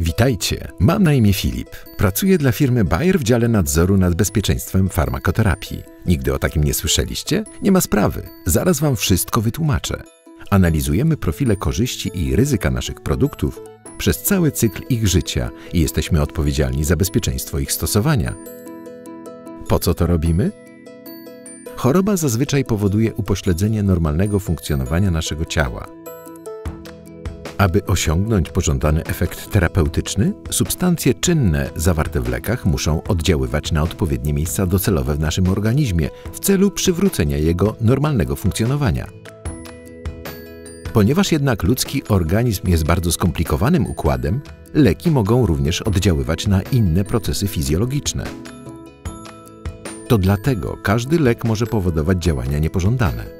Witajcie, mam na imię Filip. Pracuję dla firmy Bayer w dziale nadzoru nad bezpieczeństwem farmakoterapii. Nigdy o takim nie słyszeliście? Nie ma sprawy, zaraz Wam wszystko wytłumaczę. Analizujemy profile korzyści i ryzyka naszych produktów przez cały cykl ich życia i jesteśmy odpowiedzialni za bezpieczeństwo ich stosowania. Po co to robimy? Choroba zazwyczaj powoduje upośledzenie normalnego funkcjonowania naszego ciała. Aby osiągnąć pożądany efekt terapeutyczny, substancje czynne zawarte w lekach muszą oddziaływać na odpowiednie miejsca docelowe w naszym organizmie w celu przywrócenia jego normalnego funkcjonowania. Ponieważ jednak ludzki organizm jest bardzo skomplikowanym układem, leki mogą również oddziaływać na inne procesy fizjologiczne. To dlatego każdy lek może powodować działania niepożądane.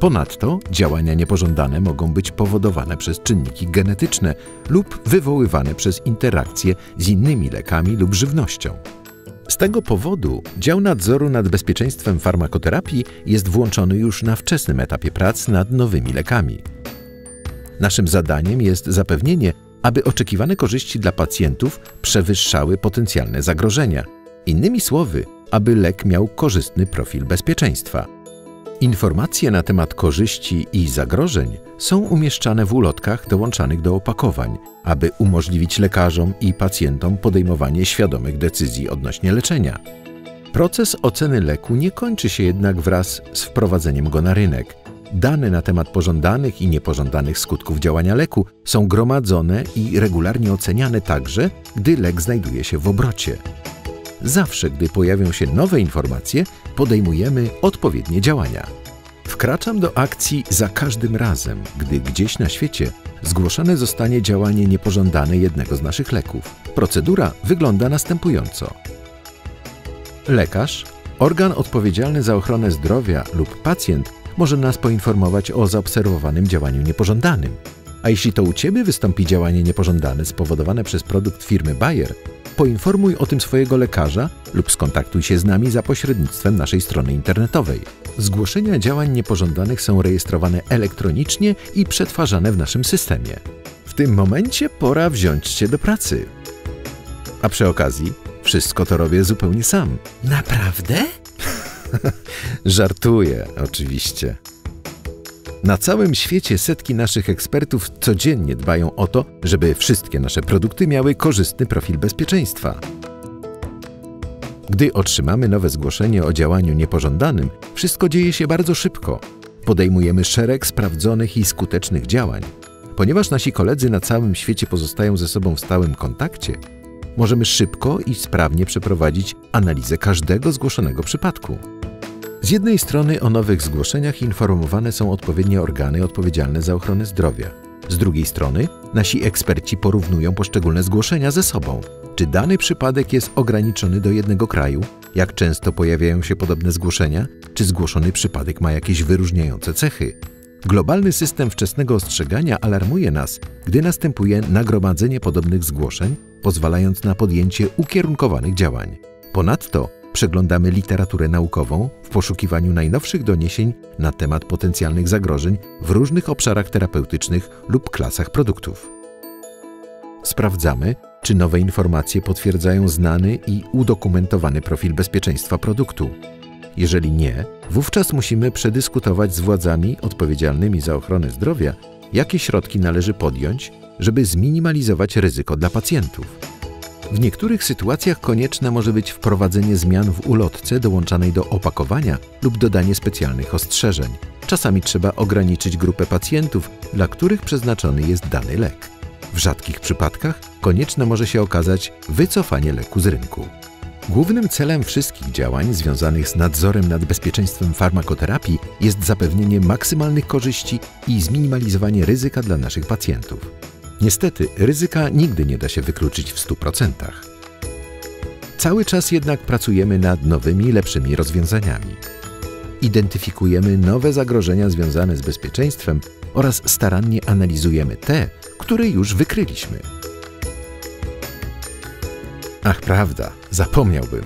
Ponadto działania niepożądane mogą być powodowane przez czynniki genetyczne lub wywoływane przez interakcje z innymi lekami lub żywnością. Z tego powodu dział nadzoru nad bezpieczeństwem farmakoterapii jest włączony już na wczesnym etapie prac nad nowymi lekami. Naszym zadaniem jest zapewnienie, aby oczekiwane korzyści dla pacjentów przewyższały potencjalne zagrożenia. Innymi słowy, aby lek miał korzystny profil bezpieczeństwa. Informacje na temat korzyści i zagrożeń są umieszczane w ulotkach dołączanych do opakowań, aby umożliwić lekarzom i pacjentom podejmowanie świadomych decyzji odnośnie leczenia. Proces oceny leku nie kończy się jednak wraz z wprowadzeniem go na rynek. Dane na temat pożądanych i niepożądanych skutków działania leku są gromadzone i regularnie oceniane także, gdy lek znajduje się w obrocie. Zawsze, gdy pojawią się nowe informacje, podejmujemy odpowiednie działania. Wkraczam do akcji za każdym razem, gdy gdzieś na świecie zgłoszone zostanie działanie niepożądane jednego z naszych leków. Procedura wygląda następująco. Lekarz, organ odpowiedzialny za ochronę zdrowia lub pacjent może nas poinformować o zaobserwowanym działaniu niepożądanym. A jeśli to u Ciebie wystąpi działanie niepożądane spowodowane przez produkt firmy Bayer, poinformuj o tym swojego lekarza lub skontaktuj się z nami za pośrednictwem naszej strony internetowej. Zgłoszenia działań niepożądanych są rejestrowane elektronicznie i przetwarzane w naszym systemie. W tym momencie pora wziąć się do pracy. A przy okazji, wszystko to robię zupełnie sam. Naprawdę? Żartuję, oczywiście. Na całym świecie setki naszych ekspertów codziennie dbają o to, żeby wszystkie nasze produkty miały korzystny profil bezpieczeństwa. Gdy otrzymamy nowe zgłoszenie o działaniu niepożądanym, wszystko dzieje się bardzo szybko. Podejmujemy szereg sprawdzonych i skutecznych działań. Ponieważ nasi koledzy na całym świecie pozostają ze sobą w stałym kontakcie, możemy szybko i sprawnie przeprowadzić analizę każdego zgłoszonego przypadku. Z jednej strony o nowych zgłoszeniach informowane są odpowiednie organy odpowiedzialne za ochronę zdrowia. Z drugiej strony nasi eksperci porównują poszczególne zgłoszenia ze sobą. Czy dany przypadek jest ograniczony do jednego kraju? Jak często pojawiają się podobne zgłoszenia? Czy zgłoszony przypadek ma jakieś wyróżniające cechy? Globalny system wczesnego ostrzegania alarmuje nas, gdy następuje nagromadzenie podobnych zgłoszeń, pozwalając na podjęcie ukierunkowanych działań. Ponadto Przeglądamy literaturę naukową w poszukiwaniu najnowszych doniesień na temat potencjalnych zagrożeń w różnych obszarach terapeutycznych lub klasach produktów. Sprawdzamy, czy nowe informacje potwierdzają znany i udokumentowany profil bezpieczeństwa produktu. Jeżeli nie, wówczas musimy przedyskutować z władzami odpowiedzialnymi za ochronę zdrowia, jakie środki należy podjąć, żeby zminimalizować ryzyko dla pacjentów. W niektórych sytuacjach konieczne może być wprowadzenie zmian w ulotce dołączanej do opakowania lub dodanie specjalnych ostrzeżeń. Czasami trzeba ograniczyć grupę pacjentów, dla których przeznaczony jest dany lek. W rzadkich przypadkach konieczne może się okazać wycofanie leku z rynku. Głównym celem wszystkich działań związanych z nadzorem nad bezpieczeństwem farmakoterapii jest zapewnienie maksymalnych korzyści i zminimalizowanie ryzyka dla naszych pacjentów. Niestety, ryzyka nigdy nie da się wykluczyć w 100%. Cały czas jednak pracujemy nad nowymi, lepszymi rozwiązaniami. Identyfikujemy nowe zagrożenia związane z bezpieczeństwem oraz starannie analizujemy te, które już wykryliśmy. Ach, prawda, zapomniałbym.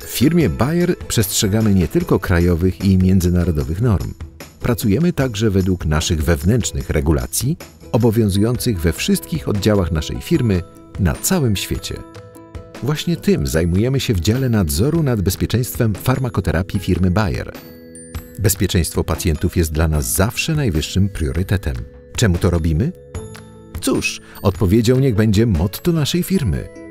W firmie Bayer przestrzegamy nie tylko krajowych i międzynarodowych norm. Pracujemy także według naszych wewnętrznych regulacji obowiązujących we wszystkich oddziałach naszej firmy na całym świecie. Właśnie tym zajmujemy się w dziale nadzoru nad bezpieczeństwem farmakoterapii firmy Bayer. Bezpieczeństwo pacjentów jest dla nas zawsze najwyższym priorytetem. Czemu to robimy? Cóż, odpowiedzią niech będzie motto naszej firmy –